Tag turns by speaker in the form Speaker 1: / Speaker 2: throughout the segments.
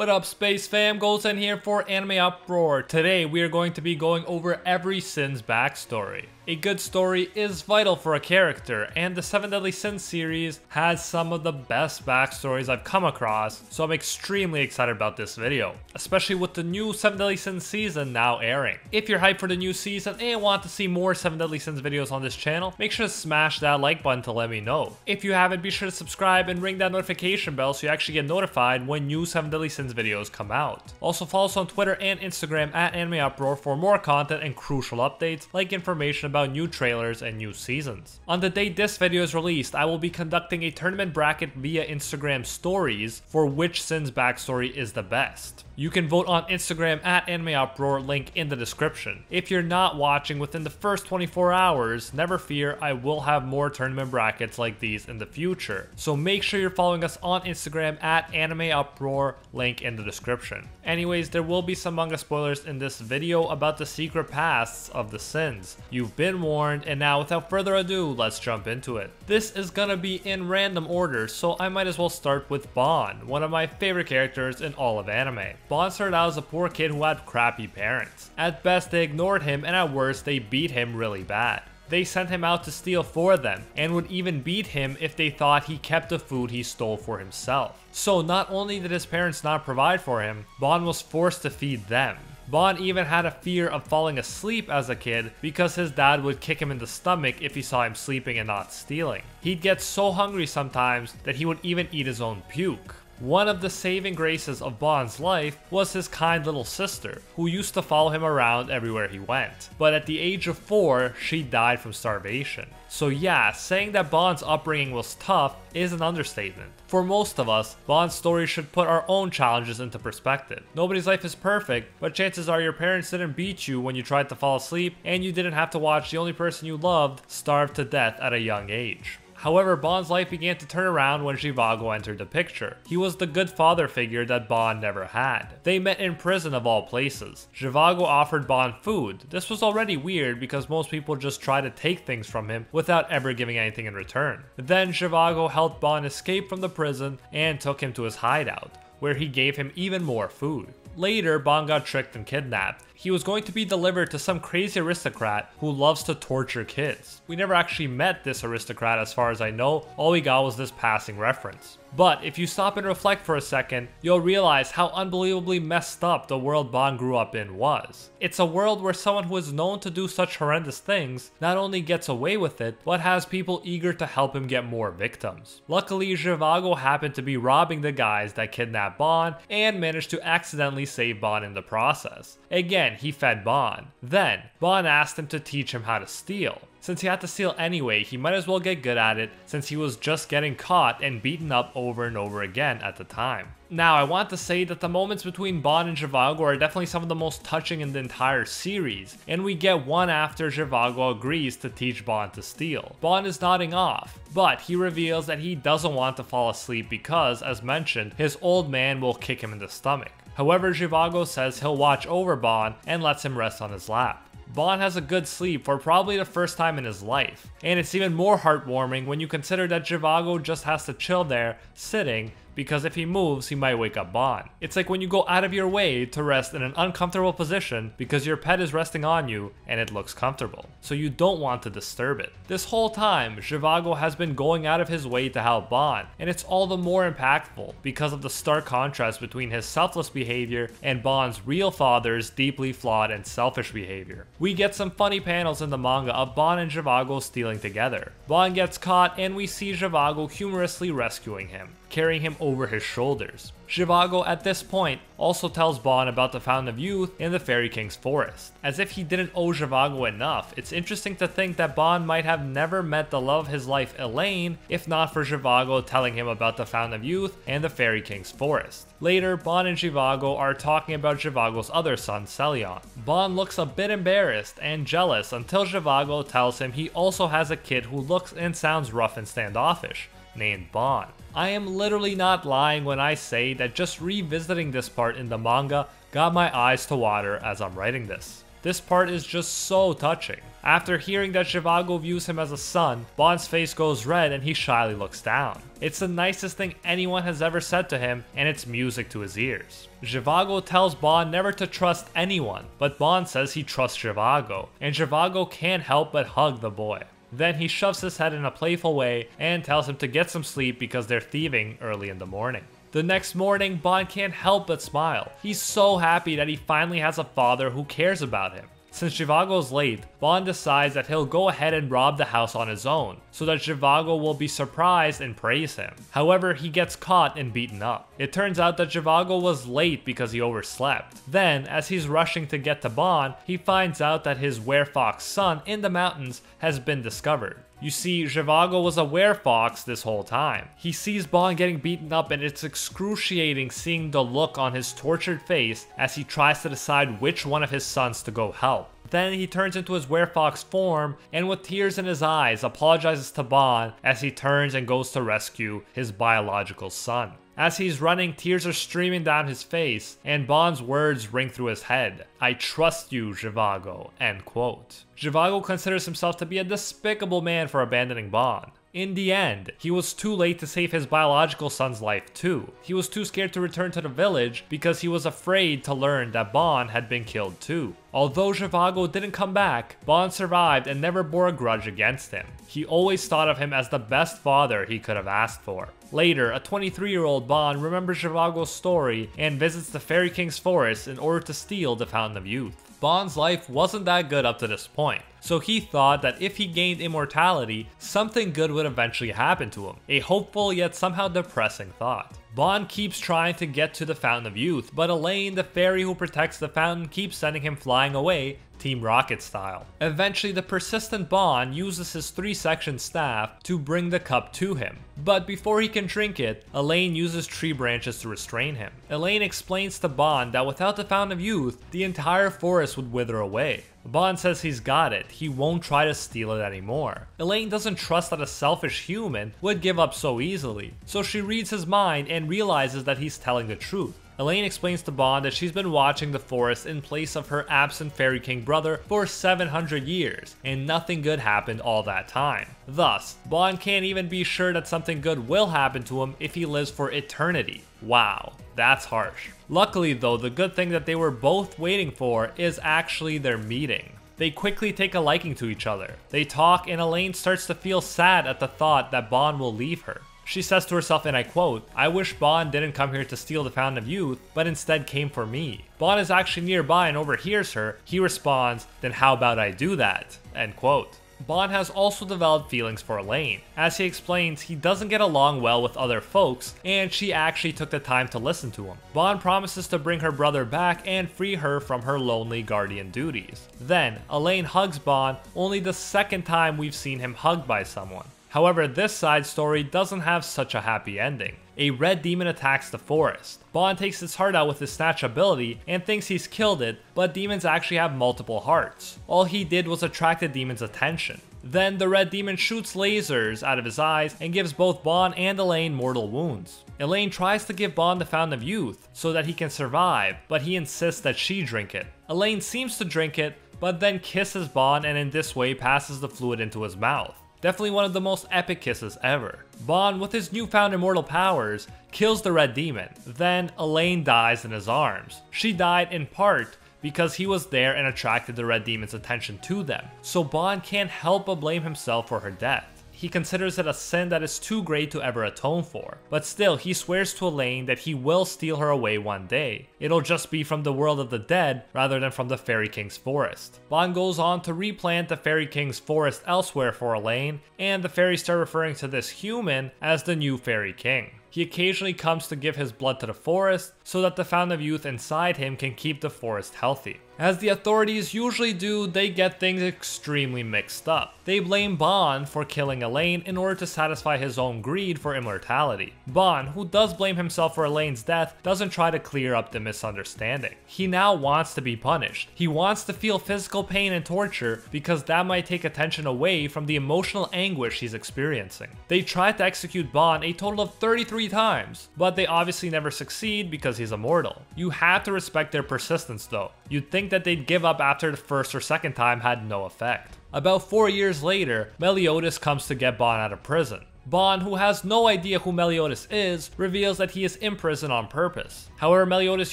Speaker 1: What up Space Fam, Golden here for Anime Uproar. Today we are going to be going over every Sin's backstory. A good story is vital for a character, and the 7 Deadly Sins series has some of the best backstories I've come across, so I'm extremely excited about this video, especially with the new 7 Deadly Sins season now airing. If you're hyped for the new season and want to see more 7 Deadly Sins videos on this channel, make sure to smash that like button to let me know. If you haven't, be sure to subscribe and ring that notification bell so you actually get notified when new 7 Deadly Sins videos come out. Also follow us on Twitter and Instagram at Anime Uproar for more content and crucial updates like information about about new trailers and new seasons. On the day this video is released, I will be conducting a tournament bracket via Instagram stories for which Sin's backstory is the best. You can vote on Instagram at Anime Uproar, link in the description. If you're not watching within the first 24 hours, never fear, I will have more tournament brackets like these in the future. So make sure you're following us on Instagram at Anime Uproar, link in the description. Anyways, there will be some manga spoilers in this video about the secret pasts of the Sins. You've been warned, and now without further ado, let's jump into it. This is gonna be in random order, so I might as well start with Ban, one of my favorite characters in all of anime. Ban started out as a poor kid who had crappy parents. At best they ignored him and at worst they beat him really bad. They sent him out to steal for them, and would even beat him if they thought he kept the food he stole for himself. So not only did his parents not provide for him, Ban was forced to feed them. Ban even had a fear of falling asleep as a kid because his dad would kick him in the stomach if he saw him sleeping and not stealing. He'd get so hungry sometimes that he would even eat his own puke. One of the saving graces of Ban's life was his kind little sister, who used to follow him around everywhere he went. But at the age of 4, she died from starvation. So yeah, saying that Ban's upbringing was tough is an understatement. For most of us, Ban's story should put our own challenges into perspective. Nobody's life is perfect, but chances are your parents didn't beat you when you tried to fall asleep, and you didn't have to watch the only person you loved starve to death at a young age. However, Ban's life began to turn around when Zhivago entered the picture. He was the good father figure that Ban never had. They met in prison of all places. Zhivago offered Ban food. This was already weird because most people just try to take things from him without ever giving anything in return. Then Zhivago helped Ban escape from the prison and took him to his hideout, where he gave him even more food. Later, Ban got tricked and kidnapped. He was going to be delivered to some crazy aristocrat who loves to torture kids. We never actually met this aristocrat as far as I know, all we got was this passing reference. But if you stop and reflect for a second, you'll realize how unbelievably messed up the world Ban grew up in was. It's a world where someone who is known to do such horrendous things not only gets away with it, but has people eager to help him get more victims. Luckily, Zhivago happened to be robbing the guys that kidnapped Ban and managed to accidentally save Ban in the process. Again, he fed Ban. Then, Ban asked him to teach him how to steal. Since he had to steal anyway, he might as well get good at it since he was just getting caught and beaten up over and over again at the time. Now, I want to say that the moments between Ban and Zhivago are definitely some of the most touching in the entire series, and we get one after Zhivago agrees to teach Ban to steal. Ban is nodding off, but he reveals that he doesn't want to fall asleep because, as mentioned, his old man will kick him in the stomach. However, Zhivago says he'll watch over Ban and lets him rest on his lap. Ban has a good sleep for probably the first time in his life. And it's even more heartwarming when you consider that Zhivago just has to chill there, sitting, because if he moves, he might wake up Ban. It's like when you go out of your way to rest in an uncomfortable position because your pet is resting on you and it looks comfortable, so you don't want to disturb it. This whole time, Zhivago has been going out of his way to help Ban, and it's all the more impactful because of the stark contrast between his selfless behavior and Ban's real father's deeply flawed and selfish behavior. We get some funny panels in the manga of Ban and Zhivago stealing together. Ban gets caught and we see Zhivago humorously rescuing him carrying him over his shoulders. Zhivago at this point also tells Ban about the Fountain of Youth in the Fairy King's forest. As if he didn't owe Zhivago enough, it's interesting to think that Ban might have never met the love of his life Elaine if not for Zhivago telling him about the Fountain of Youth and the Fairy King's forest. Later, Ban and Zhivago are talking about Zhivago's other son, Selion. Ban looks a bit embarrassed and jealous until Zhivago tells him he also has a kid who looks and sounds rough and standoffish, named Ban. I am literally not lying when I say that just revisiting this part in the manga got my eyes to water as I'm writing this. This part is just so touching. After hearing that Zhivago views him as a son, Ban's face goes red and he shyly looks down. It's the nicest thing anyone has ever said to him, and it's music to his ears. Zhivago tells Ban never to trust anyone, but Ban says he trusts Zhivago, and Zhivago can't help but hug the boy. Then he shoves his head in a playful way and tells him to get some sleep because they're thieving early in the morning. The next morning, Ban can't help but smile. He's so happy that he finally has a father who cares about him. Since Zhivago's late, Ban decides that he'll go ahead and rob the house on his own, so that Zhivago will be surprised and praise him. However, he gets caught and beaten up. It turns out that Zhivago was late because he overslept. Then, as he's rushing to get to Ban, he finds out that his werefox son in the mountains has been discovered. You see, Zhivago was a werefox this whole time. He sees Ban getting beaten up and it's excruciating seeing the look on his tortured face as he tries to decide which one of his sons to go help. Then he turns into his werefox form and with tears in his eyes apologizes to Ban as he turns and goes to rescue his biological son. As he's running, tears are streaming down his face, and Ban's words ring through his head. I trust you, Zhivago, end quote. Zhivago considers himself to be a despicable man for abandoning Ban. In the end, he was too late to save his biological son's life too. He was too scared to return to the village because he was afraid to learn that Ban had been killed too. Although Zhivago didn't come back, Ban survived and never bore a grudge against him. He always thought of him as the best father he could have asked for. Later, a 23 year old Ban remembers Zhivago's story and visits the Fairy King's forest in order to steal the Fountain of Youth. Ban's life wasn't that good up to this point, so he thought that if he gained immortality, something good would eventually happen to him. A hopeful yet somehow depressing thought. Ban keeps trying to get to the Fountain of Youth, but Elaine, the fairy who protects the fountain, keeps sending him flying away, Team Rocket style. Eventually, the persistent Ban uses his three section staff to bring the cup to him. But before he can drink it, Elaine uses tree branches to restrain him. Elaine explains to Ban that without the Fountain of Youth, the entire forest would wither away. Ban says he's got it, he won't try to steal it anymore. Elaine doesn't trust that a selfish human would give up so easily, so she reads his mind and realizes that he's telling the truth. Elaine explains to Ban that she's been watching the forest in place of her absent Fairy King brother for 700 years, and nothing good happened all that time. Thus, Ban can't even be sure that something good will happen to him if he lives for eternity. Wow, that's harsh. Luckily though, the good thing that they were both waiting for is actually their meeting. They quickly take a liking to each other. They talk and Elaine starts to feel sad at the thought that Ban will leave her. She says to herself, and I quote, I wish Ban didn't come here to steal the Fountain of Youth, but instead came for me. Ban is actually nearby and overhears her. He responds, then how about I do that? End quote. Ban has also developed feelings for Elaine. As he explains, he doesn't get along well with other folks, and she actually took the time to listen to him. Ban promises to bring her brother back and free her from her lonely guardian duties. Then, Elaine hugs Ban, only the second time we've seen him hugged by someone. However, this side story doesn't have such a happy ending. A red demon attacks the forest. Ban takes its heart out with his snatch ability and thinks he's killed it, but demons actually have multiple hearts. All he did was attract the demon's attention. Then the red demon shoots lasers out of his eyes and gives both Ban and Elaine mortal wounds. Elaine tries to give Ban the Fountain of Youth so that he can survive, but he insists that she drink it. Elaine seems to drink it, but then kisses Ban and in this way passes the fluid into his mouth. Definitely one of the most epic kisses ever. Ban, with his newfound immortal powers, kills the Red Demon. Then Elaine dies in his arms. She died in part because he was there and attracted the Red Demon's attention to them. So Ban can't help but blame himself for her death he considers it a sin that is too great to ever atone for. But still, he swears to Elaine that he will steal her away one day. It'll just be from the world of the dead rather than from the Fairy King's forest. Ban goes on to replant the Fairy King's forest elsewhere for Elaine, and the fairies start referring to this human as the new Fairy King. He occasionally comes to give his blood to the forest so that the Fountain of Youth inside him can keep the forest healthy. As the authorities usually do, they get things extremely mixed up. They blame Ban for killing Elaine in order to satisfy his own greed for immortality. Ban, who does blame himself for Elaine's death, doesn't try to clear up the misunderstanding. He now wants to be punished. He wants to feel physical pain and torture because that might take attention away from the emotional anguish he's experiencing. They try to execute Ban a total of 33 times, but they obviously never succeed because he's immortal. You have to respect their persistence though. You'd think that they'd give up after the first or second time had no effect. About four years later, Meliodas comes to get Ban out of prison. Ban, who has no idea who Meliodas is, reveals that he is in prison on purpose. However, Meliodas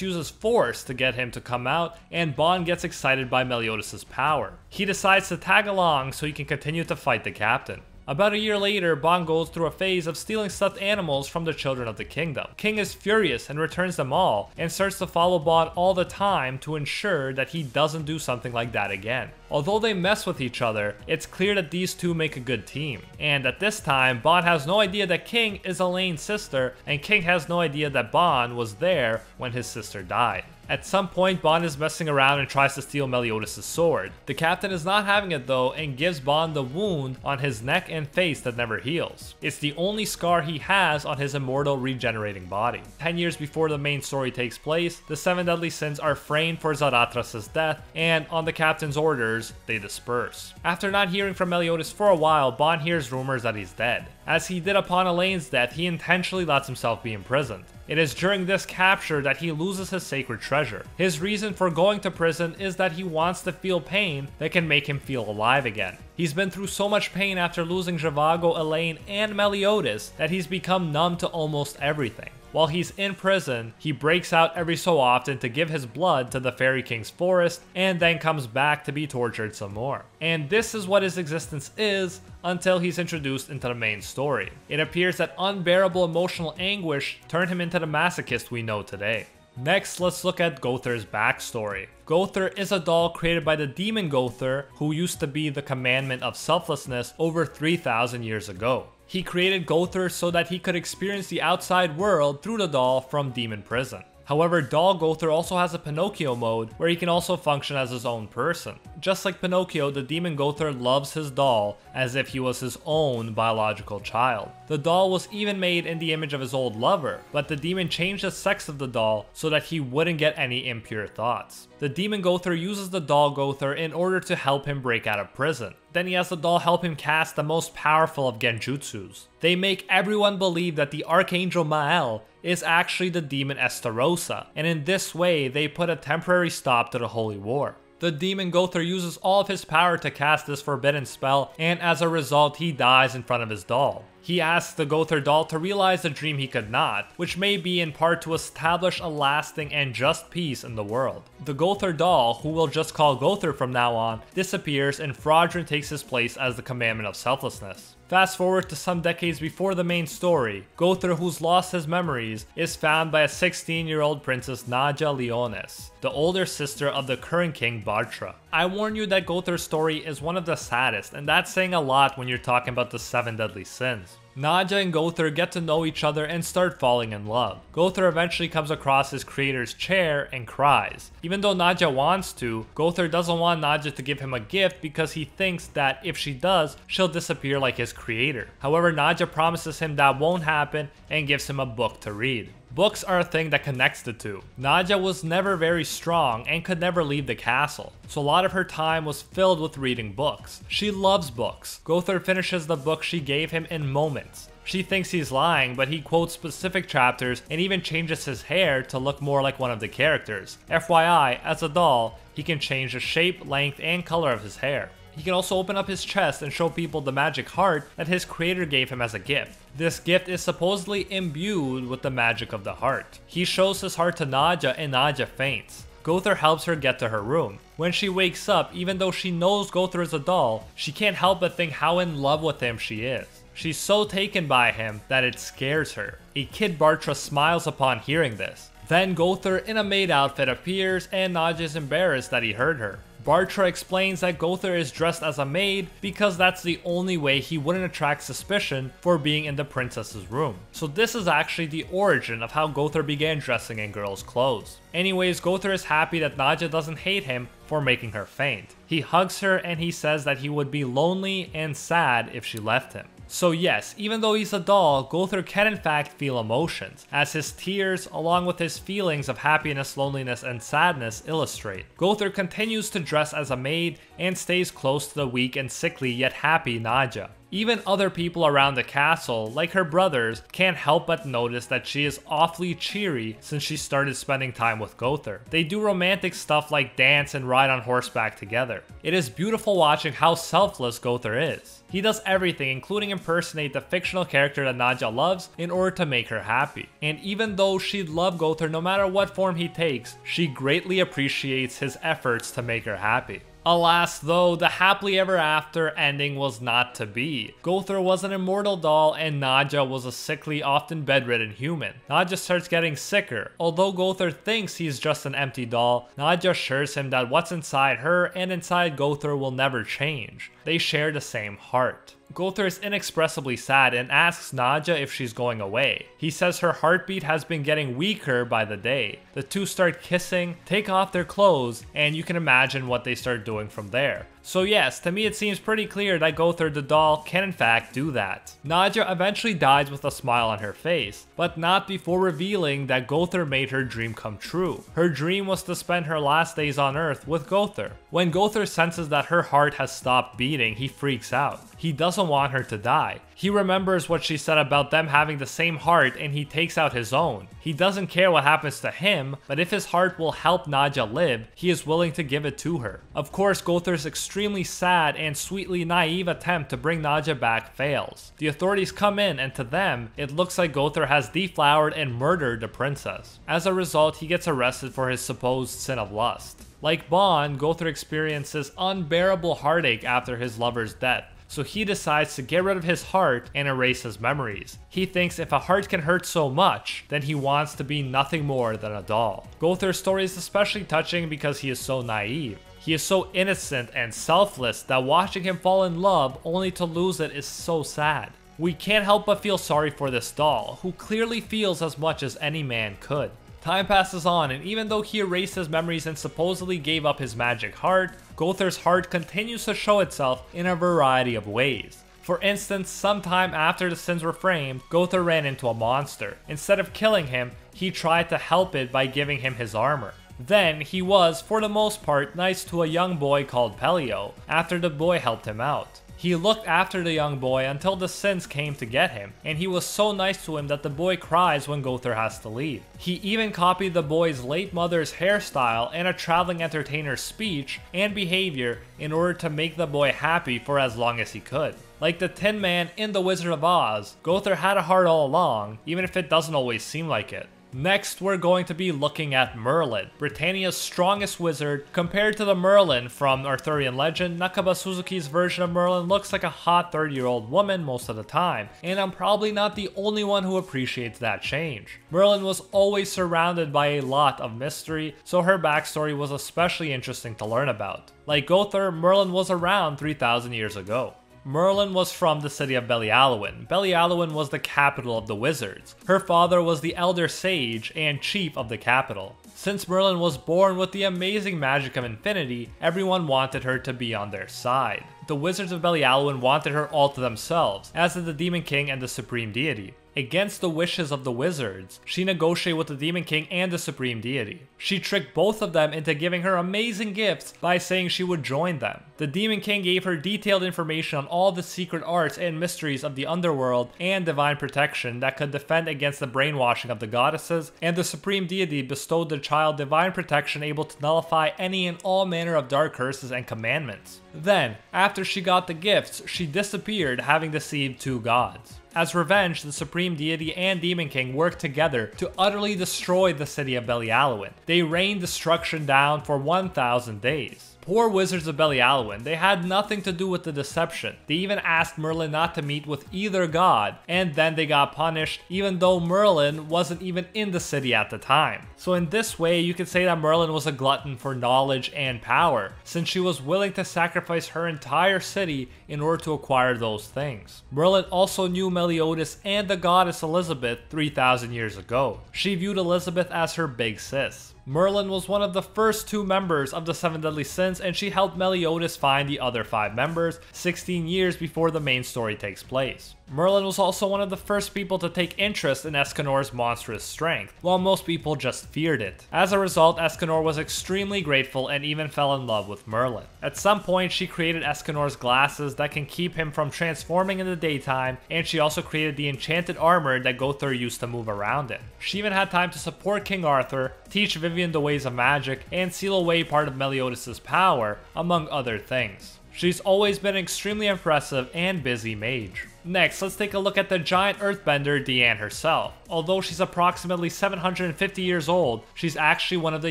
Speaker 1: uses force to get him to come out, and Ban gets excited by Meliodas' power. He decides to tag along so he can continue to fight the captain. About a year later, Ban goes through a phase of stealing stuffed animals from the children of the kingdom. King is furious and returns them all, and starts to follow Ban all the time to ensure that he doesn't do something like that again. Although they mess with each other, it's clear that these two make a good team. And at this time, Ban has no idea that King is Elaine's sister, and King has no idea that Ban was there when his sister died. At some point, Ban is messing around and tries to steal Meliodas' sword. The captain is not having it though and gives Ban the wound on his neck and face that never heals. It's the only scar he has on his immortal regenerating body. 10 years before the main story takes place, the 7 deadly sins are framed for Zaratras's death and on the captain's orders, they disperse. After not hearing from Meliodas for a while, Ban hears rumors that he's dead. As he did upon Elaine's death, he intentionally lets himself be imprisoned. It is during this capture that he loses his sacred treasure. His reason for going to prison is that he wants to feel pain that can make him feel alive again. He's been through so much pain after losing Zhivago, Elaine, and Meliodas that he's become numb to almost everything. While he's in prison, he breaks out every so often to give his blood to the Fairy King's forest and then comes back to be tortured some more. And this is what his existence is until he's introduced into the main story. It appears that unbearable emotional anguish turned him into the masochist we know today. Next, let's look at Gowther's backstory. Gowther is a doll created by the demon Gowther, who used to be the commandment of selflessness over 3000 years ago. He created Gowther so that he could experience the outside world through the doll from demon prison. However, Doll Gowther also has a Pinocchio mode where he can also function as his own person. Just like Pinocchio, the demon Gowther loves his doll as if he was his own biological child. The doll was even made in the image of his old lover, but the demon changed the sex of the doll so that he wouldn't get any impure thoughts. The demon Gowther uses the doll Gowther in order to help him break out of prison. Then he has the doll help him cast the most powerful of genjutsus. They make everyone believe that the Archangel Mael is actually the demon Estarossa, and in this way they put a temporary stop to the Holy War. The demon Gowther uses all of his power to cast this forbidden spell, and as a result he dies in front of his doll. He asks the Gowther doll to realize a dream he could not, which may be in part to establish a lasting and just peace in the world. The Gowther doll, who we'll just call Gowther from now on, disappears and Fraudrin takes his place as the commandment of selflessness. Fast forward to some decades before the main story, Gowther, who's lost his memories, is found by a 16 year old princess Nadja Liones, the older sister of the current king Bartra. I warn you that Gowther's story is one of the saddest, and that's saying a lot when you're talking about the 7 deadly sins. Nadja and Gowther get to know each other and start falling in love. Gowther eventually comes across his creator's chair and cries. Even though Nadja wants to, Gowther doesn't want Nadja to give him a gift because he thinks that if she does, she'll disappear like his creator. However, Nadja promises him that won't happen and gives him a book to read. Books are a thing that connects the two. Nadja was never very strong and could never leave the castle, so a lot of her time was filled with reading books. She loves books. Gowther finishes the book she gave him in moments. She thinks he's lying, but he quotes specific chapters and even changes his hair to look more like one of the characters. FYI, as a doll, he can change the shape, length, and color of his hair. He can also open up his chest and show people the magic heart that his creator gave him as a gift. This gift is supposedly imbued with the magic of the heart. He shows his heart to Nadja and Nadja faints. Gowther helps her get to her room. When she wakes up, even though she knows Gowther is a doll, she can't help but think how in love with him she is. She's so taken by him that it scares her. A kid Bartra smiles upon hearing this. Then Gowther in a maid outfit appears and Nadja is embarrassed that he heard her. Bartra explains that Gowther is dressed as a maid because that's the only way he wouldn't attract suspicion for being in the princess's room. So this is actually the origin of how Gowther began dressing in girls' clothes. Anyways, Gowther is happy that Nadja doesn't hate him for making her faint. He hugs her and he says that he would be lonely and sad if she left him. So yes, even though he's a doll, Gowther can in fact feel emotions, as his tears, along with his feelings of happiness, loneliness, and sadness illustrate. Gowther continues to dress as a maid and stays close to the weak and sickly yet happy Nadja. Even other people around the castle, like her brothers, can't help but notice that she is awfully cheery since she started spending time with Gowther. They do romantic stuff like dance and ride on horseback together. It is beautiful watching how selfless Gowther is. He does everything, including impersonate the fictional character that Nadja loves, in order to make her happy. And even though she'd love Gowther no matter what form he takes, she greatly appreciates his efforts to make her happy. Alas, though, the happily ever after ending was not to be. Gowther was an immortal doll and Nadja was a sickly, often bedridden human. Nadja starts getting sicker. Although Gowther thinks he's just an empty doll, Nadja assures him that what's inside her and inside Gowther will never change. They share the same heart. Gowther is inexpressibly sad and asks Nadja if she's going away. He says her heartbeat has been getting weaker by the day. The two start kissing, take off their clothes, and you can imagine what they start doing from there. So yes, to me it seems pretty clear that Gowther the doll can in fact do that. Nadja eventually dies with a smile on her face, but not before revealing that Gowther made her dream come true. Her dream was to spend her last days on Earth with Gowther. When Gowther senses that her heart has stopped beating, he freaks out. He doesn't want her to die. He remembers what she said about them having the same heart and he takes out his own. He doesn't care what happens to him, but if his heart will help Nadja live, he is willing to give it to her. Of course, Gowther's extremely sad and sweetly naive attempt to bring Nadja back fails. The authorities come in and to them, it looks like Gowther has deflowered and murdered the princess. As a result, he gets arrested for his supposed sin of lust. Like Ban, Gowther experiences unbearable heartache after his lover's death so he decides to get rid of his heart and erase his memories. He thinks if a heart can hurt so much, then he wants to be nothing more than a doll. Gowther's story is especially touching because he is so naive. He is so innocent and selfless that watching him fall in love only to lose it is so sad. We can't help but feel sorry for this doll, who clearly feels as much as any man could. Time passes on, and even though he erased his memories and supposedly gave up his magic heart, Gowther's heart continues to show itself in a variety of ways. For instance, sometime after the sins were framed, Gowther ran into a monster. Instead of killing him, he tried to help it by giving him his armor. Then, he was, for the most part, nice to a young boy called Pelio, after the boy helped him out. He looked after the young boy until the sins came to get him, and he was so nice to him that the boy cries when Gowther has to leave. He even copied the boy's late mother's hairstyle and a traveling entertainer's speech and behavior in order to make the boy happy for as long as he could. Like the Tin Man in The Wizard of Oz, Gowther had a heart all along, even if it doesn't always seem like it. Next, we're going to be looking at Merlin, Britannia's strongest wizard. Compared to the Merlin from Arthurian legend, Nakaba Suzuki's version of Merlin looks like a hot 30 year old woman most of the time, and I'm probably not the only one who appreciates that change. Merlin was always surrounded by a lot of mystery, so her backstory was especially interesting to learn about. Like Gowther, Merlin was around 3000 years ago. Merlin was from the city of Belialuin. Belialuin was the capital of the wizards. Her father was the elder sage and chief of the capital. Since Merlin was born with the amazing magic of infinity, everyone wanted her to be on their side. The wizards of Belialuin wanted her all to themselves, as did the Demon King and the Supreme Deity. Against the wishes of the wizards, she negotiated with the Demon King and the Supreme Deity. She tricked both of them into giving her amazing gifts by saying she would join them. The Demon King gave her detailed information on all the secret arts and mysteries of the underworld and divine protection that could defend against the brainwashing of the goddesses, and the Supreme Deity bestowed the child divine protection able to nullify any and all manner of dark curses and commandments. Then, after she got the gifts, she disappeared having deceived two gods. As revenge, the Supreme Deity and Demon King worked together to utterly destroy the city of Belialuin. They rained destruction down for 1,000 days. Poor wizards of Belialuin, they had nothing to do with the deception. They even asked Merlin not to meet with either god, and then they got punished even though Merlin wasn't even in the city at the time. So in this way, you could say that Merlin was a glutton for knowledge and power, since she was willing to sacrifice her entire city in order to acquire those things. Merlin also knew Meliodas and the goddess Elizabeth 3,000 years ago. She viewed Elizabeth as her big sis. Merlin was one of the first two members of the Seven Deadly Sins, and she helped Meliodas find the other five members 16 years before the main story takes place. Merlin was also one of the first people to take interest in Escanor's monstrous strength, while most people just feared it. As a result, Escanor was extremely grateful and even fell in love with Merlin. At some point, she created Escanor's glasses that can keep him from transforming in the daytime, and she also created the enchanted armor that Gowther used to move around in. She even had time to support King Arthur, teach Vivian the ways of magic, and seal away part of Meliodas' power, among other things. She's always been an extremely impressive and busy mage. Next, let's take a look at the giant earthbender Diane herself. Although she's approximately 750 years old, she's actually one of the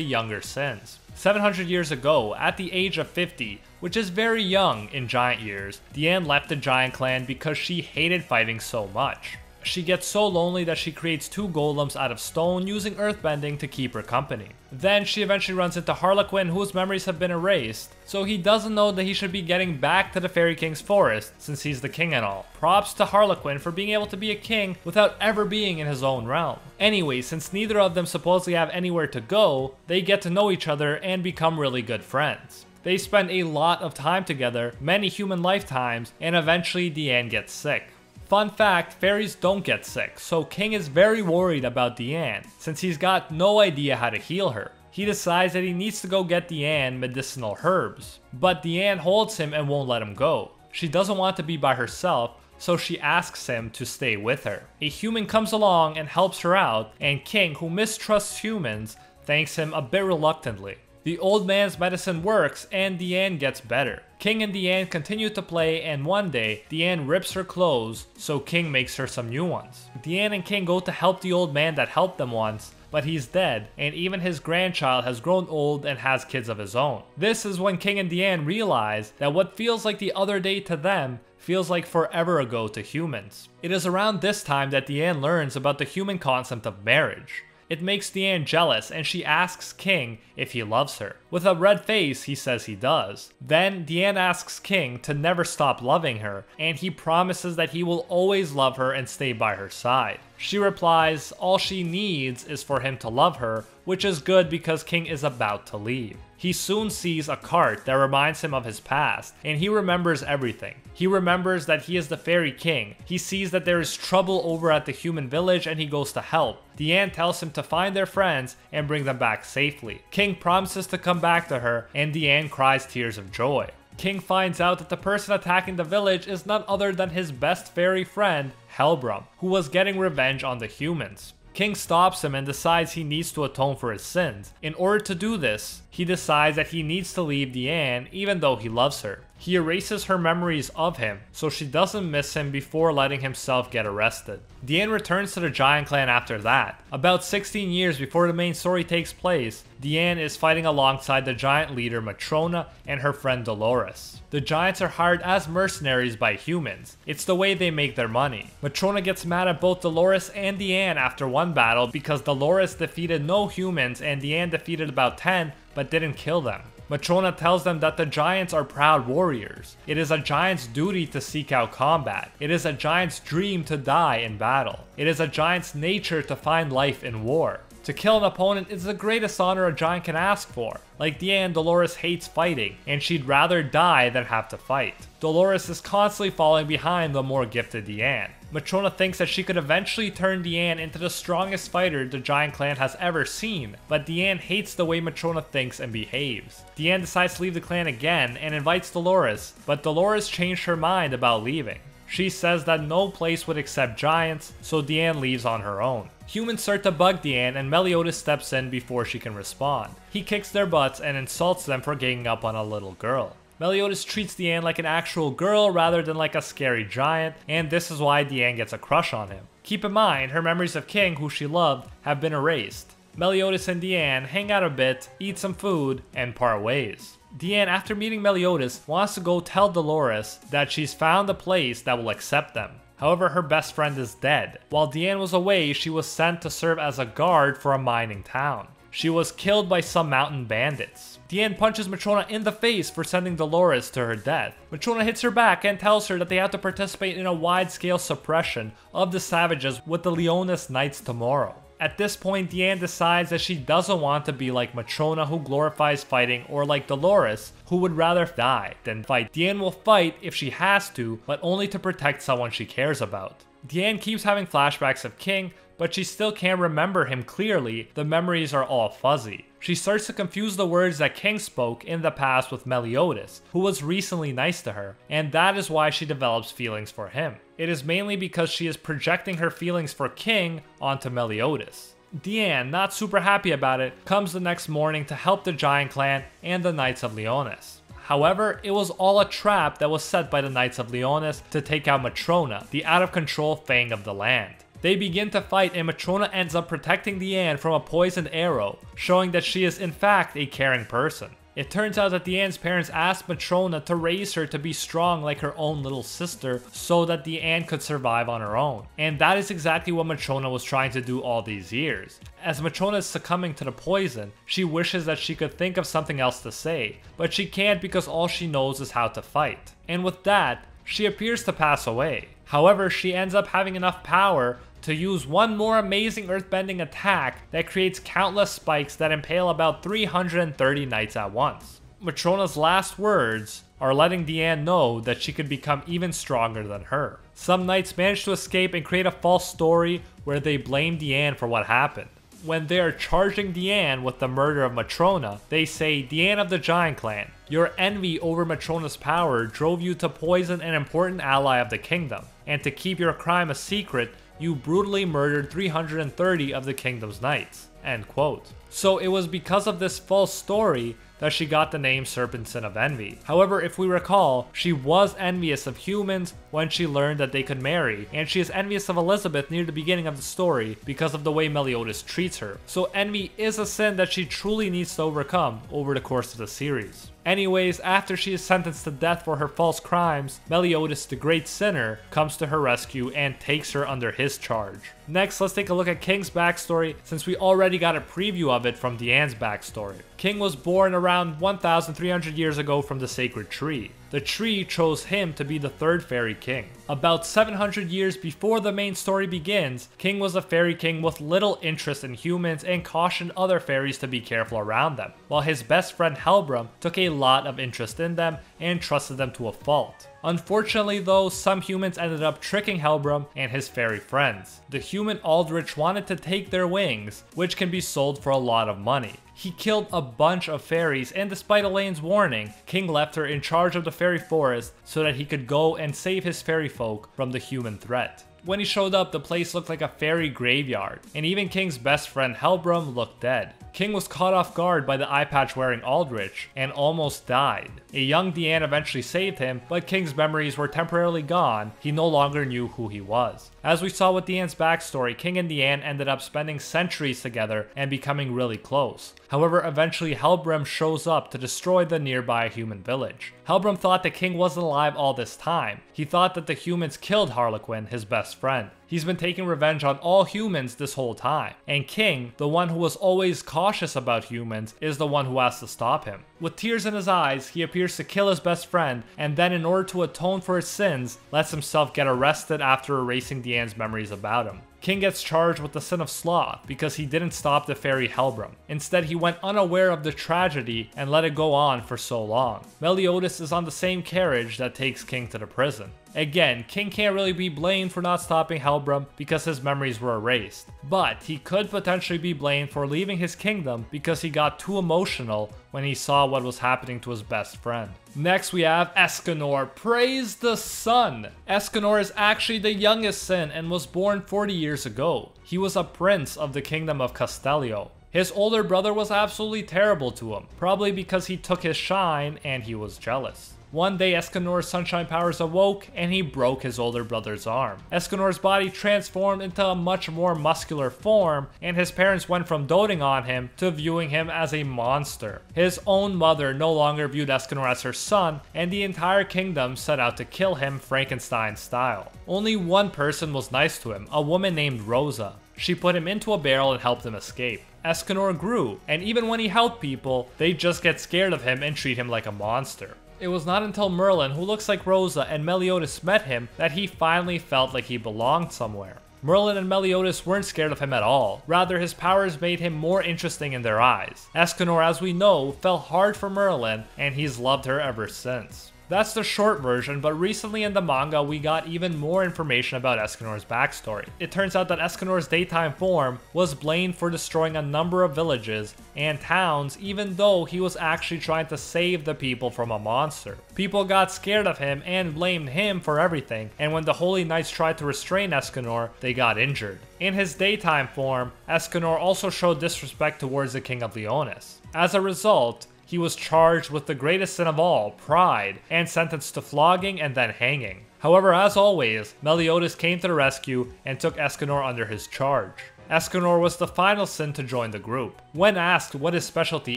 Speaker 1: younger Sins. 700 years ago, at the age of 50, which is very young in giant years, Diane left the giant clan because she hated fighting so much. She gets so lonely that she creates two golems out of stone using earthbending to keep her company. Then she eventually runs into Harlequin whose memories have been erased, so he doesn't know that he should be getting back to the Fairy King's forest since he's the king and all. Props to Harlequin for being able to be a king without ever being in his own realm. Anyway, since neither of them supposedly have anywhere to go, they get to know each other and become really good friends. They spend a lot of time together, many human lifetimes, and eventually Diane gets sick. Fun fact, fairies don't get sick, so King is very worried about Diane, since he's got no idea how to heal her. He decides that he needs to go get Diane medicinal herbs, but Diane holds him and won't let him go. She doesn't want to be by herself, so she asks him to stay with her. A human comes along and helps her out, and King, who mistrusts humans, thanks him a bit reluctantly. The old man's medicine works and Diane gets better. King and Diane continue to play and one day, Diane rips her clothes, so King makes her some new ones. Diane and King go to help the old man that helped them once, but he's dead, and even his grandchild has grown old and has kids of his own. This is when King and Diane realize that what feels like the other day to them feels like forever ago to humans. It is around this time that Diane learns about the human concept of marriage. It makes Diane jealous and she asks King if he loves her. With a red face, he says he does. Then Diane asks King to never stop loving her, and he promises that he will always love her and stay by her side. She replies all she needs is for him to love her, which is good because King is about to leave. He soon sees a cart that reminds him of his past, and he remembers everything. He remembers that he is the fairy king. He sees that there is trouble over at the human village and he goes to help. Diane tells him to find their friends and bring them back safely. King promises to come back to her, and Diane cries tears of joy. King finds out that the person attacking the village is none other than his best fairy friend, Helbram, who was getting revenge on the humans. King stops him and decides he needs to atone for his sins. In order to do this, he decides that he needs to leave Diane even though he loves her. He erases her memories of him so she doesn't miss him before letting himself get arrested. Diane returns to the Giant Clan after that. About 16 years before the main story takes place, Diane is fighting alongside the giant leader Matrona and her friend Dolores. The giants are hired as mercenaries by humans. It's the way they make their money. Matrona gets mad at both Dolores and Diane after one battle because Dolores defeated no humans and Diane defeated about 10 but didn't kill them. Matrona tells them that the giants are proud warriors. It is a giant's duty to seek out combat. It is a giant's dream to die in battle. It is a giant's nature to find life in war. To kill an opponent is the greatest honor a giant can ask for. Like Diane, Dolores hates fighting, and she'd rather die than have to fight. Dolores is constantly falling behind the more gifted Diane. Matrona thinks that she could eventually turn Diane into the strongest fighter the Giant Clan has ever seen, but Diane hates the way Matrona thinks and behaves. Diane decides to leave the clan again and invites Dolores, but Dolores changed her mind about leaving. She says that no place would accept giants, so Diane leaves on her own. Humans start to bug Diane and Meliodas steps in before she can respond. He kicks their butts and insults them for ganging up on a little girl. Meliodas treats Diane like an actual girl rather than like a scary giant, and this is why Diane gets a crush on him. Keep in mind, her memories of King, who she loved, have been erased. Meliodas and Diane hang out a bit, eat some food, and part ways. Diane, after meeting Meliodas, wants to go tell Dolores that she's found a place that will accept them. However, her best friend is dead. While Diane was away, she was sent to serve as a guard for a mining town. She was killed by some mountain bandits. Diane punches Matrona in the face for sending Dolores to her death. Matrona hits her back and tells her that they have to participate in a wide-scale suppression of the savages with the Liones Knights tomorrow. At this point, Diane decides that she doesn't want to be like Matrona who glorifies fighting or like Dolores who would rather die than fight. Diane will fight if she has to, but only to protect someone she cares about. Diane keeps having flashbacks of King, but she still can't remember him clearly, the memories are all fuzzy. She starts to confuse the words that King spoke in the past with Meliodas, who was recently nice to her, and that is why she develops feelings for him. It is mainly because she is projecting her feelings for King onto Meliodas. Diane, not super happy about it, comes the next morning to help the Giant Clan and the Knights of Liones. However, it was all a trap that was set by the Knights of Liones to take out Matrona, the out of control Fang of the land. They begin to fight and Matrona ends up protecting Diane from a poisoned arrow, showing that she is in fact a caring person. It turns out that Diane's parents asked Matrona to raise her to be strong like her own little sister so that Diane could survive on her own. And that is exactly what Matrona was trying to do all these years. As Matrona is succumbing to the poison, she wishes that she could think of something else to say, but she can't because all she knows is how to fight. And with that, she appears to pass away. However, she ends up having enough power to use one more amazing earthbending attack that creates countless spikes that impale about 330 knights at once. Matrona's last words are letting Diane know that she could become even stronger than her. Some knights manage to escape and create a false story where they blame Diane for what happened. When they are charging Diane with the murder of Matrona, they say, Diane of the Giant Clan, your envy over Matrona's power drove you to poison an important ally of the kingdom, and to keep your crime a secret, you brutally murdered 330 of the kingdom's knights. End quote. So it was because of this false story that she got the name Serpent Sin of Envy. However, if we recall, she was envious of humans when she learned that they could marry, and she is envious of Elizabeth near the beginning of the story because of the way Meliodas treats her. So envy is a sin that she truly needs to overcome over the course of the series. Anyways, after she is sentenced to death for her false crimes, Meliodas, the great sinner, comes to her rescue and takes her under his charge. Next, let's take a look at King's backstory since we already got a preview of it from Diane's backstory. King was born around 1,300 years ago from the sacred tree the tree chose him to be the third fairy king. About 700 years before the main story begins, King was a fairy king with little interest in humans and cautioned other fairies to be careful around them, while his best friend Helbram took a lot of interest in them and trusted them to a fault. Unfortunately though, some humans ended up tricking Helbram and his fairy friends. The human Aldrich wanted to take their wings, which can be sold for a lot of money. He killed a bunch of fairies, and despite Elaine's warning, King left her in charge of the fairy forest so that he could go and save his fairy folk from the human threat. When he showed up, the place looked like a fairy graveyard, and even King's best friend Helbram looked dead. King was caught off guard by the eye patch wearing Aldrich and almost died. A young Diane eventually saved him, but King's memories were temporarily gone. He no longer knew who he was. As we saw with Diane's backstory, King and Diane ended up spending centuries together and becoming really close. However, eventually Helbram shows up to destroy the nearby human village. Helbram thought the king wasn't alive all this time. He thought that the humans killed Harlequin, his best friend. He's been taking revenge on all humans this whole time. And King, the one who was always cautious about humans, is the one who has to stop him. With tears in his eyes, he appears to kill his best friend, and then in order to atone for his sins, lets himself get arrested after erasing Diane's memories about him. King gets charged with the sin of sloth because he didn't stop the fairy Helbram. Instead, he went unaware of the tragedy and let it go on for so long. Meliodas is on the same carriage that takes King to the prison. Again, King can't really be blamed for not stopping Helbram because his memories were erased, but he could potentially be blamed for leaving his kingdom because he got too emotional when he saw what was happening to his best friend. Next we have Escanor, praise the sun! Escanor is actually the youngest Sin and was born 40 years ago. He was a prince of the kingdom of Castellio. His older brother was absolutely terrible to him, probably because he took his shine and he was jealous. One day, Escanor's sunshine powers awoke and he broke his older brother's arm. Escanor's body transformed into a much more muscular form, and his parents went from doting on him to viewing him as a monster. His own mother no longer viewed Escanor as her son, and the entire kingdom set out to kill him Frankenstein style. Only one person was nice to him, a woman named Rosa. She put him into a barrel and helped him escape. Escanor grew, and even when he helped people, they just get scared of him and treat him like a monster. It was not until Merlin, who looks like Rosa, and Meliodas met him that he finally felt like he belonged somewhere. Merlin and Meliodas weren't scared of him at all, rather his powers made him more interesting in their eyes. Escanor, as we know, fell hard for Merlin, and he's loved her ever since. That's the short version, but recently in the manga we got even more information about Escanor's backstory. It turns out that Escanor's daytime form was blamed for destroying a number of villages and towns even though he was actually trying to save the people from a monster. People got scared of him and blamed him for everything, and when the Holy Knights tried to restrain Escanor, they got injured. In his daytime form, Escanor also showed disrespect towards the King of Liones. As a result, he was charged with the greatest sin of all, pride, and sentenced to flogging and then hanging. However, as always, Meliodas came to the rescue and took Escanor under his charge. Escanor was the final sin to join the group. When asked what his specialty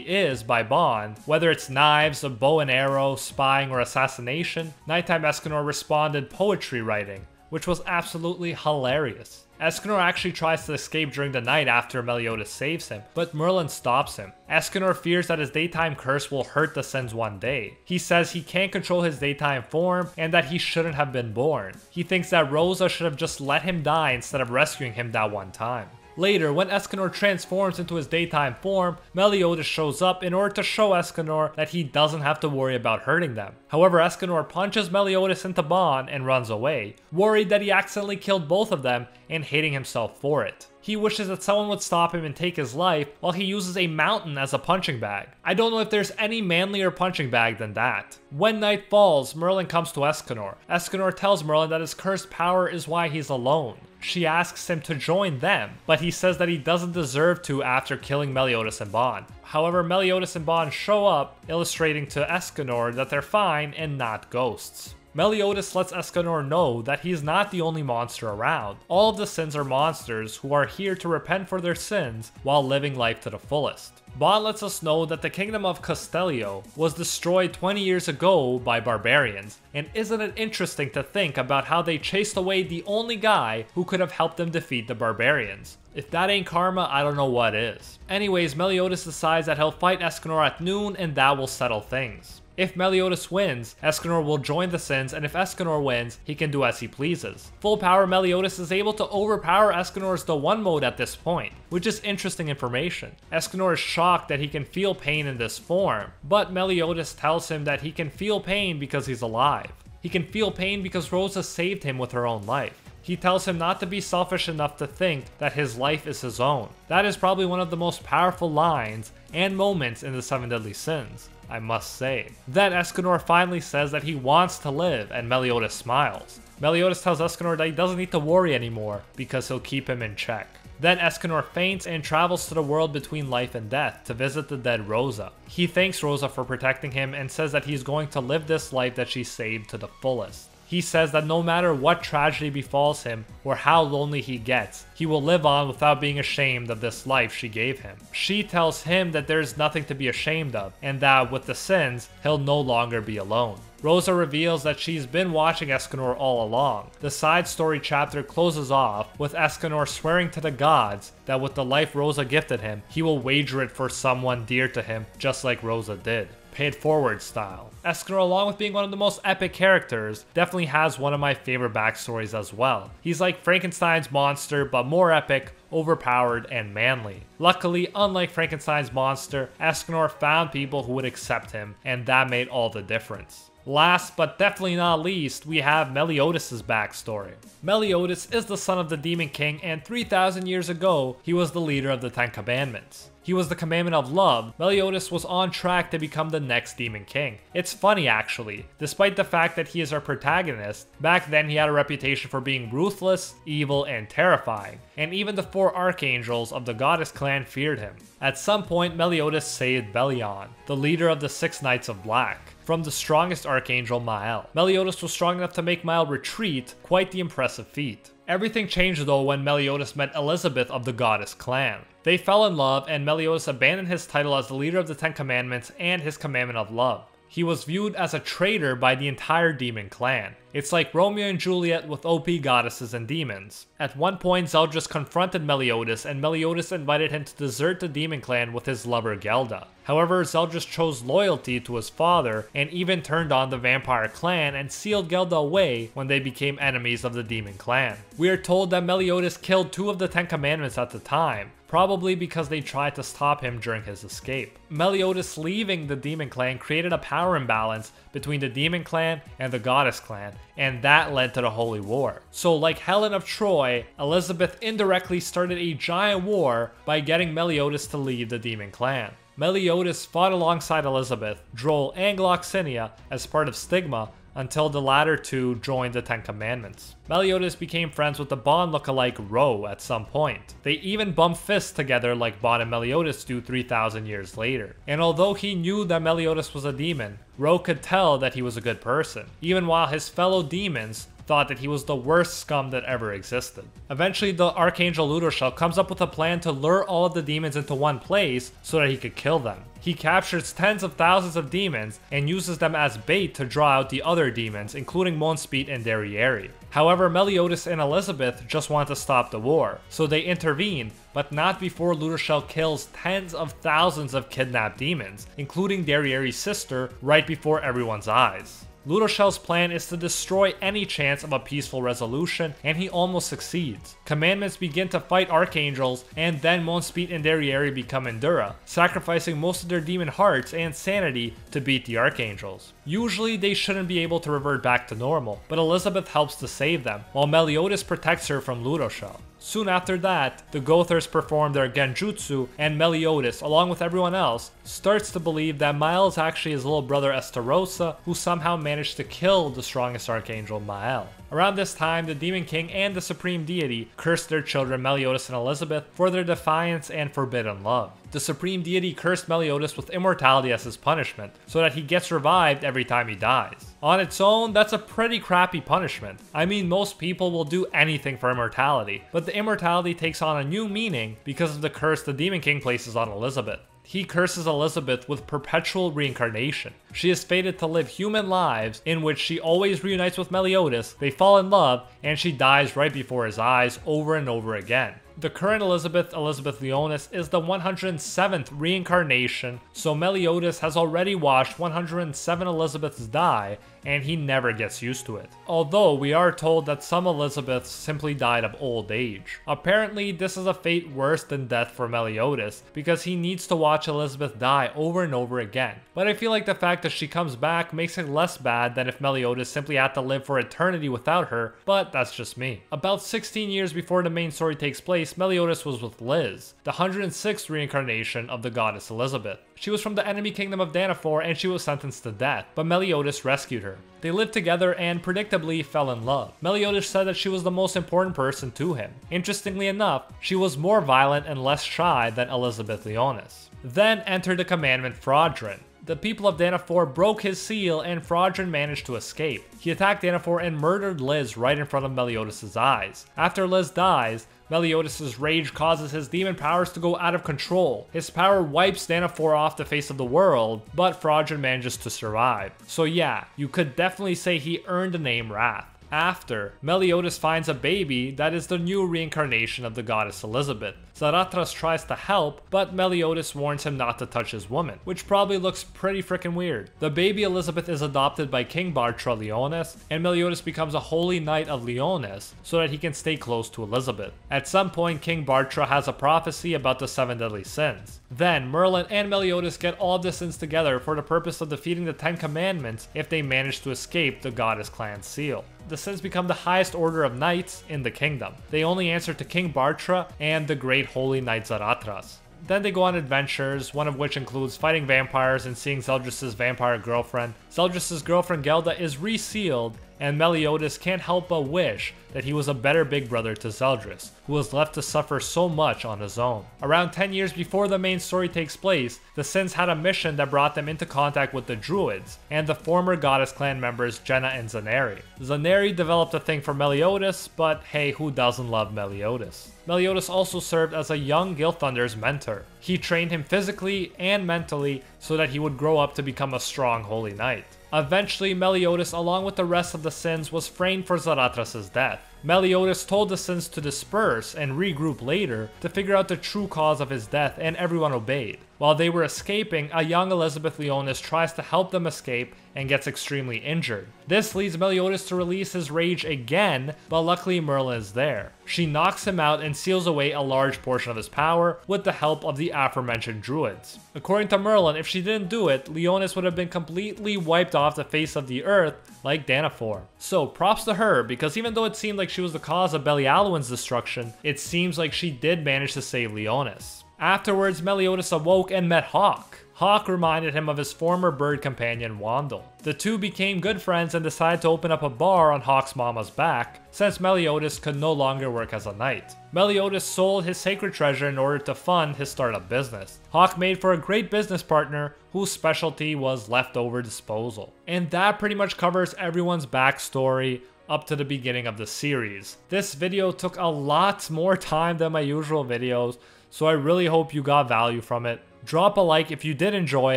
Speaker 1: is by Ban, whether it's knives, a bow and arrow, spying, or assassination, Nighttime Escanor responded poetry writing, which was absolutely hilarious. Escanor actually tries to escape during the night after Meliodas saves him, but Merlin stops him. Escanor fears that his daytime curse will hurt the Sins one day. He says he can't control his daytime form and that he shouldn't have been born. He thinks that Rosa should have just let him die instead of rescuing him that one time. Later, when Escanor transforms into his daytime form, Meliodas shows up in order to show Escanor that he doesn't have to worry about hurting them. However, Escanor punches Meliodas into Ban and runs away, worried that he accidentally killed both of them and hating himself for it. He wishes that someone would stop him and take his life while he uses a mountain as a punching bag. I don't know if there's any manlier punching bag than that. When night falls, Merlin comes to Escanor. Escanor tells Merlin that his cursed power is why he's alone. She asks him to join them, but he says that he doesn't deserve to after killing Meliodas and Ban. However, Meliodas and Ban show up, illustrating to Escanor that they're fine and not ghosts. Meliodas lets Escanor know that he's not the only monster around. All of the Sins are monsters who are here to repent for their sins while living life to the fullest. Ban lets us know that the kingdom of Castellio was destroyed 20 years ago by barbarians, and isn't it interesting to think about how they chased away the only guy who could have helped them defeat the barbarians? If that ain't karma, I don't know what is. Anyways, Meliodas decides that he'll fight Escanor at noon and that will settle things. If Meliodas wins, Escanor will join the Sins, and if Escanor wins, he can do as he pleases. Full power Meliodas is able to overpower Escanor's the one mode at this point, which is interesting information. Escanor is shocked that he can feel pain in this form, but Meliodas tells him that he can feel pain because he's alive. He can feel pain because Rosa saved him with her own life. He tells him not to be selfish enough to think that his life is his own. That is probably one of the most powerful lines and moments in the Seven Deadly Sins. I must say. Then Escanor finally says that he wants to live, and Meliodas smiles. Meliodas tells Escanor that he doesn't need to worry anymore because he'll keep him in check. Then Escanor faints and travels to the world between life and death to visit the dead Rosa. He thanks Rosa for protecting him and says that he's going to live this life that she saved to the fullest. He says that no matter what tragedy befalls him or how lonely he gets, he will live on without being ashamed of this life she gave him. She tells him that there's nothing to be ashamed of, and that with the sins, he'll no longer be alone. Rosa reveals that she's been watching Escanor all along. The side story chapter closes off with Escanor swearing to the gods that with the life Rosa gifted him, he will wager it for someone dear to him, just like Rosa did pay it forward style. Escanor, along with being one of the most epic characters, definitely has one of my favorite backstories as well. He's like Frankenstein's monster, but more epic, overpowered, and manly. Luckily, unlike Frankenstein's monster, Escanor found people who would accept him, and that made all the difference. Last but definitely not least, we have Meliodas' backstory. Meliodas is the son of the Demon King, and 3,000 years ago, he was the leader of the Ten Commandments. He was the commandment of love. Meliodas was on track to become the next Demon King. It's funny actually, despite the fact that he is our protagonist, back then he had a reputation for being ruthless, evil, and terrifying, and even the four archangels of the goddess clan feared him. At some point, Meliodas saved Belion, the leader of the Six Knights of Black from the strongest archangel Mael. Meliodas was strong enough to make Mael retreat, quite the impressive feat. Everything changed though when Meliodas met Elizabeth of the Goddess clan. They fell in love and Meliodas abandoned his title as the leader of the Ten Commandments and his commandment of love. He was viewed as a traitor by the entire demon clan. It's like Romeo and Juliet with OP goddesses and demons. At one point, Zeldris confronted Meliodas, and Meliodas invited him to desert the demon clan with his lover Gelda. However, Zeldris chose loyalty to his father and even turned on the vampire clan and sealed Gelda away when they became enemies of the demon clan. We are told that Meliodas killed two of the Ten Commandments at the time, probably because they tried to stop him during his escape. Meliodas leaving the Demon Clan created a power imbalance between the Demon Clan and the Goddess Clan, and that led to the Holy War. So like Helen of Troy, Elizabeth indirectly started a giant war by getting Meliodas to leave the Demon Clan. Meliodas fought alongside Elizabeth, Droll, and Gloxinia as part of Stigma until the latter two joined the Ten Commandments. Meliodas became friends with the Ban lookalike Ro at some point. They even bumped fists together like Ban and Meliodas do 3000 years later. And although he knew that Meliodas was a demon, Ro could tell that he was a good person, even while his fellow demons thought that he was the worst scum that ever existed. Eventually, the Archangel Ludociel comes up with a plan to lure all of the demons into one place so that he could kill them. He captures tens of thousands of demons and uses them as bait to draw out the other demons, including Monspeet and Derieri. However, Meliodas and Elizabeth just want to stop the war, so they intervene, but not before Ludociel kills tens of thousands of kidnapped demons, including Derieri's sister, right before everyone's eyes. Ludociel's plan is to destroy any chance of a peaceful resolution, and he almost succeeds. Commandments begin to fight archangels, and then Monspeet and Derieri become Indura, sacrificing most of their demon hearts and sanity to beat the archangels. Usually they shouldn't be able to revert back to normal, but Elizabeth helps to save them, while Meliodas protects her from Ludociel. Soon after that, the Gowthers perform their Genjutsu, and Meliodas, along with everyone else, starts to believe that Mael is actually his little brother Estarossa, who somehow managed to kill the strongest archangel, Mael. Around this time, the Demon King and the Supreme Deity cursed their children Meliodas and Elizabeth for their defiance and forbidden love. The Supreme Deity cursed Meliodas with immortality as his punishment, so that he gets revived every time he dies. On its own, that's a pretty crappy punishment. I mean, most people will do anything for immortality, but the immortality takes on a new meaning because of the curse the Demon King places on Elizabeth. He curses Elizabeth with perpetual reincarnation. She is fated to live human lives in which she always reunites with Meliodas, they fall in love, and she dies right before his eyes over and over again. The current Elizabeth, Elizabeth Liones, is the 107th reincarnation, so Meliodas has already watched 107 Elizabeths die, and he never gets used to it. Although we are told that some Elizabeths simply died of old age. Apparently, this is a fate worse than death for Meliodas, because he needs to watch Elizabeth die over and over again. But I feel like the fact that she comes back makes it less bad than if Meliodas simply had to live for eternity without her, but that's just me. About 16 years before the main story takes place, Meliodas was with Liz, the 106th reincarnation of the goddess Elizabeth. She was from the enemy kingdom of Danafor and she was sentenced to death, but Meliodas rescued her. They lived together and predictably fell in love. Meliodas said that she was the most important person to him. Interestingly enough, she was more violent and less shy than Elizabeth Liones. Then entered the commandment Fraudrin, the people of Danafor broke his seal and Fraudrin managed to escape. He attacked Danafor and murdered Liz right in front of Meliodas' eyes. After Liz dies, Meliodas' rage causes his demon powers to go out of control. His power wipes Danafor off the face of the world, but Fraudrin manages to survive. So yeah, you could definitely say he earned the name Wrath. After, Meliodas finds a baby that is the new reincarnation of the goddess Elizabeth. Zaratras tries to help, but Meliodas warns him not to touch his woman, which probably looks pretty freaking weird. The baby Elizabeth is adopted by King Bartra Liones, and Meliodas becomes a holy knight of Liones so that he can stay close to Elizabeth. At some point, King Bartra has a prophecy about the seven deadly sins. Then, Merlin and Meliodas get all the sins together for the purpose of defeating the Ten Commandments if they manage to escape the goddess clan seal the Sins become the highest order of knights in the kingdom. They only answer to King Bartra and the great holy knight Zaratras. Then they go on adventures, one of which includes fighting vampires and seeing Zeldris' vampire girlfriend. Zeldris' girlfriend Gelda is resealed, and Meliodas can't help but wish that he was a better big brother to Zeldris, who was left to suffer so much on his own. Around 10 years before the main story takes place, the Sins had a mission that brought them into contact with the Druids and the former Goddess clan members Jenna and Zaneri. Zaneri developed a thing for Meliodas, but hey, who doesn't love Meliodas? Meliodas also served as a young Gilthunder's mentor. He trained him physically and mentally so that he would grow up to become a strong holy knight. Eventually, Meliodas, along with the rest of the Sins, was framed for Zaratras's death. Meliodas told the Sins to disperse and regroup later to figure out the true cause of his death, and everyone obeyed. While they were escaping, a young Elizabeth Liones tries to help them escape and gets extremely injured. This leads Meliodas to release his rage again, but luckily Merlin is there. She knocks him out and seals away a large portion of his power with the help of the aforementioned druids. According to Merlin, if she didn't do it, Liones would have been completely wiped off the face of the earth like Danafor. So props to her, because even though it seemed like she was the cause of Belialuin's destruction, it seems like she did manage to save Liones. Afterwards, Meliodas awoke and met Hawk. Hawk reminded him of his former bird companion Wandle. The two became good friends and decided to open up a bar on Hawk's mama's back, since Meliodas could no longer work as a knight. Meliodas sold his sacred treasure in order to fund his startup business. Hawk made for a great business partner whose specialty was leftover disposal. And that pretty much covers everyone's backstory up to the beginning of the series. This video took a lot more time than my usual videos, so I really hope you got value from it. Drop a like if you did enjoy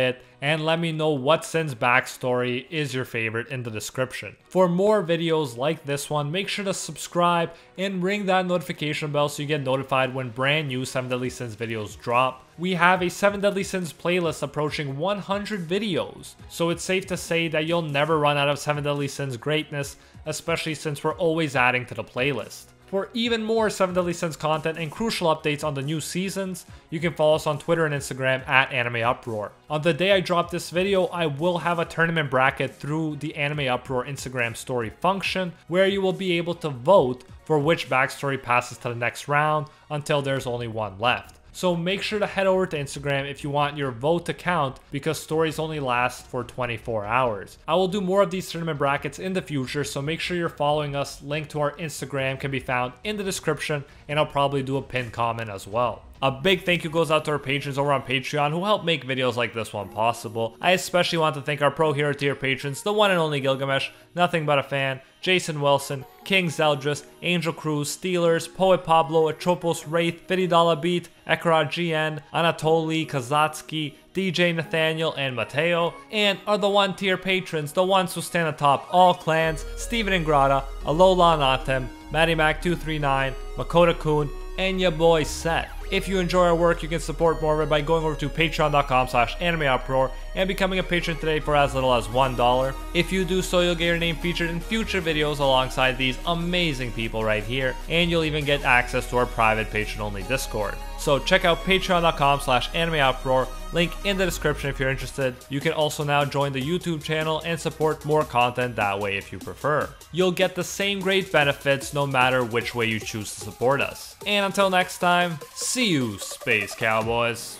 Speaker 1: it, and let me know what Sin's backstory is your favorite in the description. For more videos like this one, make sure to subscribe and ring that notification bell so you get notified when brand new 7 Deadly Sins videos drop. We have a 7 Deadly Sins playlist approaching 100 videos, so it's safe to say that you'll never run out of 7 Deadly Sins greatness, especially since we're always adding to the playlist. For even more 7 Deadly Sins content and crucial updates on the new seasons, you can follow us on Twitter and Instagram at Anime Uproar. On the day I drop this video, I will have a tournament bracket through the Anime Uproar Instagram story function, where you will be able to vote for which backstory passes to the next round until there's only one left. So make sure to head over to Instagram if you want your vote to count because stories only last for 24 hours. I will do more of these tournament brackets in the future, so make sure you're following us. Link to our Instagram can be found in the description, and I'll probably do a pinned comment as well. A big thank you goes out to our patrons over on Patreon who help make videos like this one possible. I especially want to thank our Pro Hero tier patrons, the one and only Gilgamesh, Nothing But a Fan, Jason Wilson, King Zeldris, Angel Cruz, Steelers, Poet Pablo, Atropos Wraith, $50 Beat, Ekra GN, Anatoly Kazatsky, DJ Nathaniel, and Mateo, and are the one tier patrons, the ones who stand atop all clans, Steven Ingrata, Alola Anatem, Matty Mac 239 Makoto Kun, and your boy Seth. If you enjoy our work, you can support more of it by going over to patreon.com slash animeuproar and becoming a patron today for as little as $1. If you do so, you'll get your name featured in future videos alongside these amazing people right here, and you'll even get access to our private patron-only Discord. So check out patreon.com slash animeuproar, link in the description if you're interested. You can also now join the YouTube channel and support more content that way if you prefer. You'll get the same great benefits no matter which way you choose to support us. And until next time, see you, Space Cowboys.